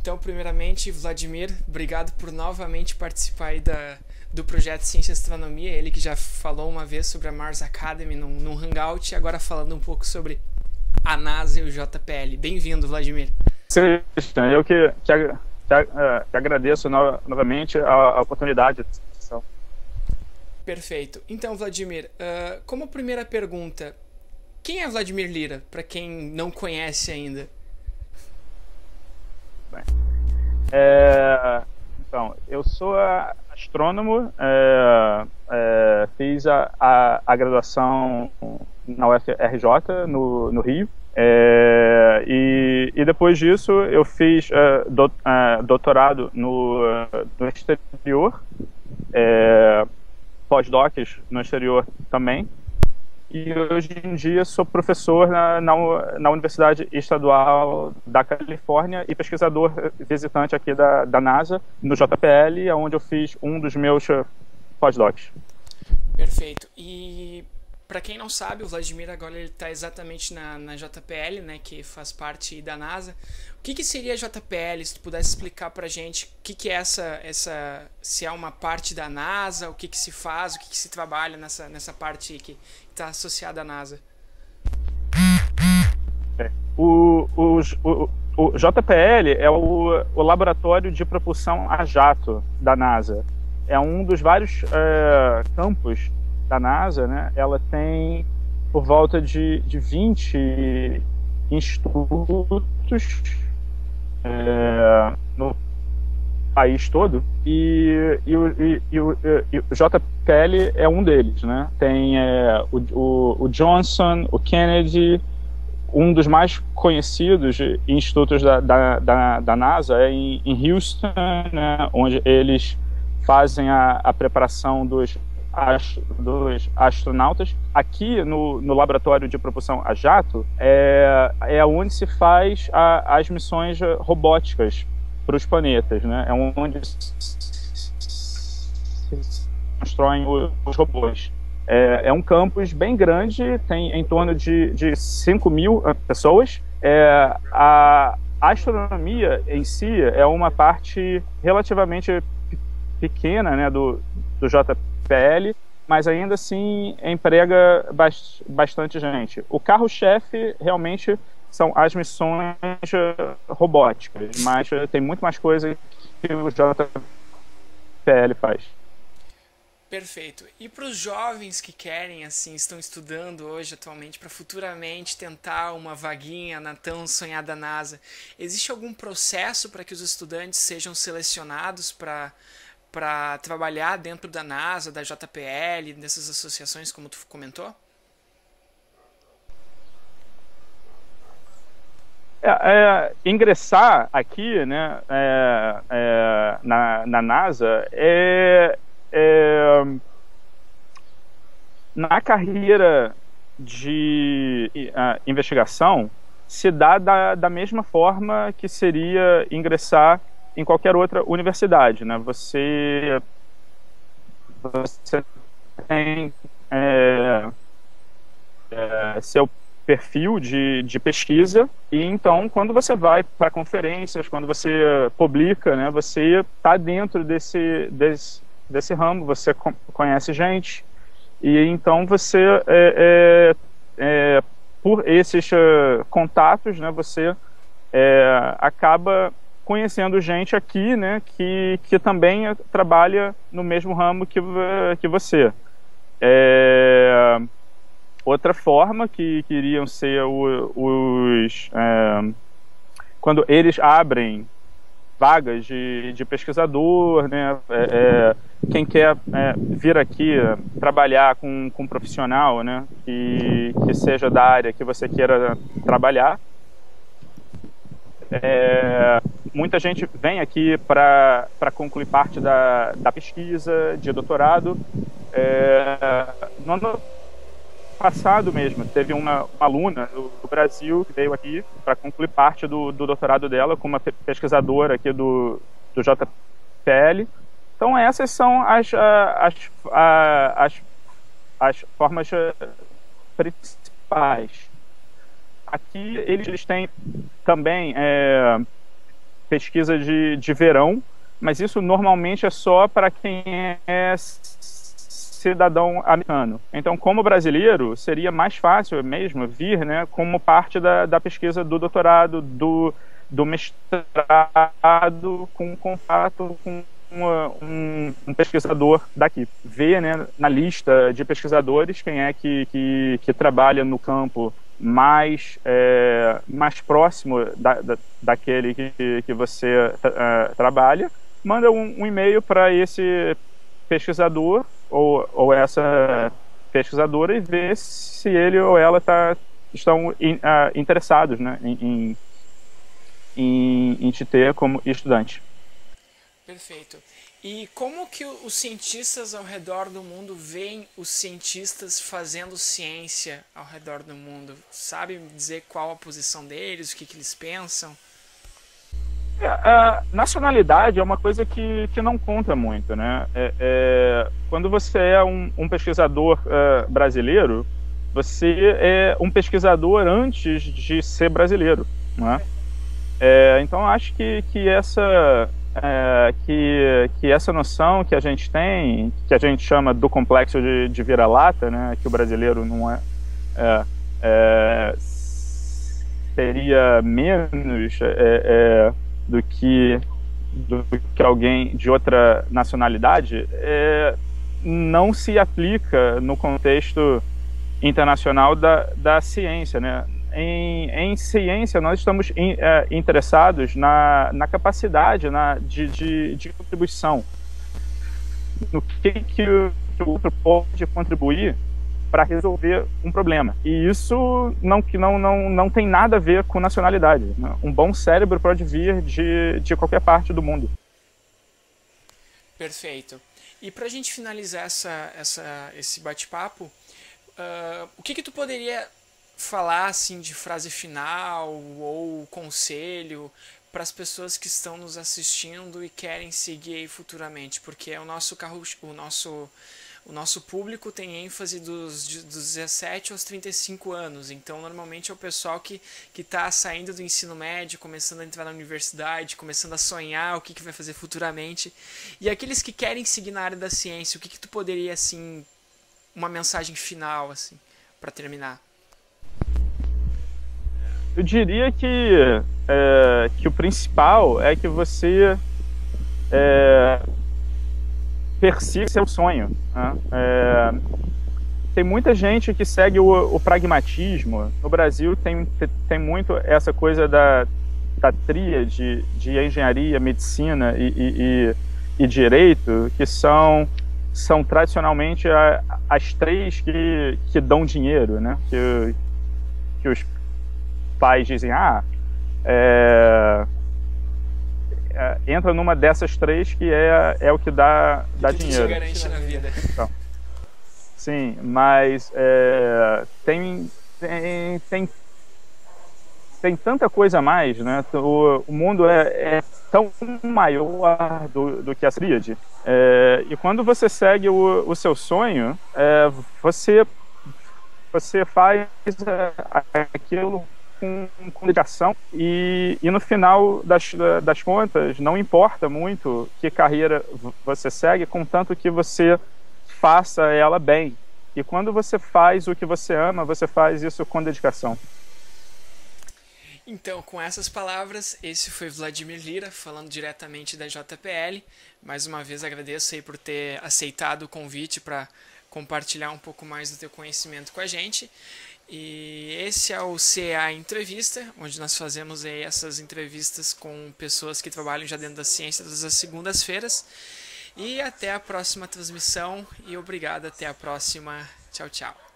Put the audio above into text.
Então, primeiramente, Vladimir, obrigado por novamente participar aí da, do projeto Ciência e Astronomia. Ele que já falou uma vez sobre a Mars Academy num, num Hangout, agora falando um pouco sobre a NASA e o JPL. Bem-vindo, Vladimir. Sim, eu que, que agradeço no, novamente a, a oportunidade. Perfeito. Então, Vladimir, uh, como primeira pergunta, quem é Vladimir Lira, para quem não conhece ainda? Bem, é, então, eu sou astrônomo, é, é, fiz a, a, a, graduação na UFRJ, no, no Rio, é, e, e, depois disso eu fiz é, do, é, doutorado no, no exterior, pós-docs no exterior também, e hoje em dia sou professor na, na, na, Universidade Estadual da Califórnia e pesquisador visitante aqui da, da NASA, no JPL, onde eu fiz um dos meus pós-docs. Perfeito. E para quem não sabe, o Vladimir agora ele está exatamente na, na JPL, né, que faz parte da NASA. O que, que seria a JPL? Se tu pudesse explicar para gente o que, que é essa, essa, se é uma parte da NASA, o que, que se faz, o que, que se trabalha nessa, nessa parte que está associada à NASA. É. O, o, o, o, JPL é o, o laboratório de propulsão a jato da NASA. É um dos vários é, campos da NASA, né, ela tem por volta de, de 20 institutos é, no país todo e, e, e, e, e, o JPL é um deles, né? Tem é, o, o, o, Johnson, o Kennedy, um dos mais conhecidos institutos da, da, da, da NASA é em, em Houston, né? onde eles fazem a, a preparação dos dos astronautas. Aqui no, no laboratório de propulsão a jato é, é onde se faz a, as missões robóticas para os planetas, né? É onde se constroem os robôs. É, é, um campus bem grande, tem em torno de, de 5 mil pessoas. É, a astronomia em si é uma parte relativamente pequena né, do, do JP PL, mas ainda assim emprega bastante gente. O carro-chefe realmente são as missões robóticas, mas tem muito mais coisa que o JPL faz. Perfeito. E para os jovens que querem, assim, estão estudando hoje atualmente para futuramente tentar uma vaguinha na tão sonhada NASA, existe algum processo para que os estudantes sejam selecionados para para trabalhar dentro da NASA, da JPL, dessas associações, como tu comentou? É, é, ingressar aqui né, é, é na, na, NASA é, é, na carreira de investigação se dá da, da mesma forma que seria ingressar em qualquer outra universidade, né? Você, você tem é, é, seu perfil de, de pesquisa e então quando você vai para conferências, quando você publica, né? Você está dentro desse, desse desse ramo, você conhece gente e então você é, é, é por esses uh, contatos, né? Você é, acaba conhecendo gente aqui, né, que, que também trabalha no mesmo ramo que, que você. É, outra forma que queriam ser os é, quando eles abrem vagas de, de pesquisador, né, é, é quem quer é, vir aqui trabalhar com, com um profissional, né, que, que seja da área que você queira trabalhar, é, muita gente vem aqui para concluir parte da, da pesquisa de doutorado. É, no ano passado mesmo, teve uma, uma aluna do, do, Brasil que veio aqui para concluir parte do, do, doutorado dela com uma pesquisadora aqui do, do JPL. Então essas são as, as, as, as formas principais. Aqui eles, eles têm também é, pesquisa de, de verão, mas isso normalmente é só para quem é cidadão americano. Então, como brasileiro, seria mais fácil mesmo vir né, como parte da, da pesquisa do doutorado, do, do mestrado, com contato com uma, um, um, pesquisador daqui. Ver né, na lista de pesquisadores quem é que, que, que trabalha no campo mais, é, mais próximo da, da, daquele que, que você uh, trabalha, manda um, um e-mail para esse pesquisador ou, ou essa pesquisadora e ver se ele ou ela tá, estão in, uh, interessados né, em, em, em te ter como estudante. Perfeito. E como que os cientistas ao redor do mundo veem os cientistas fazendo ciência ao redor do mundo? Sabe dizer qual a posição deles, o que, que eles pensam? É, a nacionalidade é uma coisa que, que não conta muito, né? É, é, quando você é um, um pesquisador uh, brasileiro, você é um pesquisador antes de ser brasileiro, né? É, então acho que, que essa é, que, que essa noção que a gente tem, que a gente chama do complexo de, de vira-lata, né, que o brasileiro não é, é, é seria menos é, é, do que do que alguém de outra nacionalidade, é, não se aplica no contexto internacional da, da ciência, né? Em, em ciência, nós estamos in, é, interessados na, na capacidade na, de, de, de contribuição. No que, que o, outro pode contribuir para resolver um problema. E isso não, que não, não, não tem nada a ver com nacionalidade. Né? Um bom cérebro pode vir de, de qualquer parte do mundo. Perfeito. E para a gente finalizar essa, essa, esse bate-papo, uh, o que, que tu poderia falar assim de frase final ou conselho para as pessoas que estão nos assistindo e querem seguir futuramente, porque o nosso carro, o nosso o nosso público tem ênfase dos, dos 17 aos 35 anos, então normalmente é o pessoal que está saindo do ensino médio, começando a entrar na universidade, começando a sonhar o que, que vai fazer futuramente. E aqueles que querem seguir na área da ciência, o que, que tu poderia, assim, uma mensagem final, assim, para terminar? Eu diria que, é, que o principal é que você é, persiga seu sonho. Né? É, tem muita gente que segue o, o, pragmatismo. No Brasil tem, tem muito essa coisa da, da tríade de engenharia, medicina e, e, e, e direito, que são, são tradicionalmente a, as três que, que dão dinheiro, né? que, que os pais dizem, ah, é, é, entra numa dessas três que é, é o que dá, dá que dinheiro. garante na vida. Então, sim, mas é, tem, tem, tem, tem tanta coisa a mais, né? O, o mundo é, é tão maior do, do que a tríade. É, e quando você segue o, o seu sonho, é, você, você faz é, aquilo com, com dedicação e, e no final das, das contas não importa muito que carreira você segue, contanto que você faça ela bem. E quando você faz o que você ama, você faz isso com dedicação. Então, com essas palavras, esse foi Vladimir Lira falando diretamente da JPL. Mais uma vez agradeço aí por ter aceitado o convite para compartilhar um pouco mais do teu conhecimento com a gente. E esse é o CA Entrevista, onde nós fazemos aí essas entrevistas com pessoas que trabalham já dentro da ciência todas as segundas-feiras. E até a próxima transmissão e obrigado, até a próxima. Tchau, tchau.